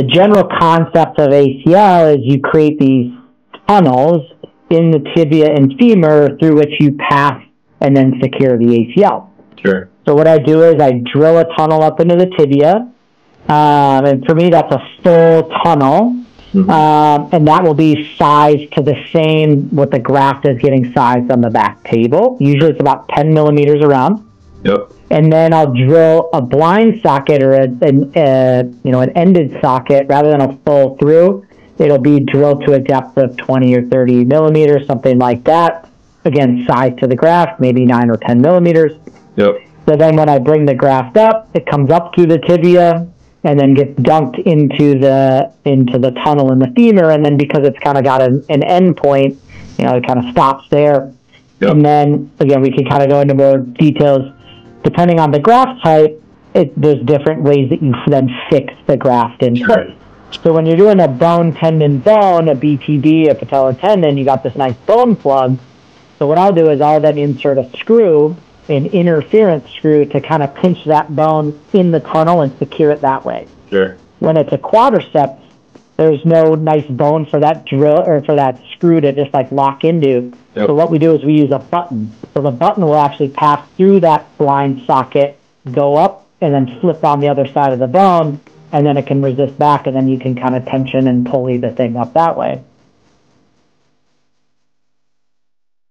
the general concept of ACL is you create these tunnels in the tibia and femur through which you pass and then secure the ACL. Sure. So what I do is I drill a tunnel up into the tibia, um, and for me that's a full tunnel, Mhm. um, and that will be sized to the same what the graft is getting sized on the back table. Usually it's about 10 millimeters around Yep. and then I'll drill a blind socket or a, an, you know an ended socket rather than a full through. It'll be drilled to a depth of 20 or 30 millimeters, something like that. Again, size to the graft, maybe 9 or 10 millimeters. Yep. So then when I bring the graft up, it comes up through the tibia and then gets dunked into the into the tunnel in the femur. And then because it's kind of got an, an end point, you know, it kind of stops there. Yep. And then again, we can kind of go into more details depending on the graft type. It, there's different ways that you then fix the graft in Sure. So when you're doing a bone tendon bone, a BTB, a patellar tendon, you got this nice bone plug. So what I'll do is I'll then insert a screw, an interference screw, to kind of pinch that bone in the tunnel and secure it that way. Sure. When it's a quadriceps, there's no nice bone for that drill or for that screw to just like lock into. Yep. So what we do is we use a button. So the button will actually pass through that blind socket, go up, and then flip on the other side of the bone, and then it can resist back, and then you can kind of tension and pulley the thing up that way.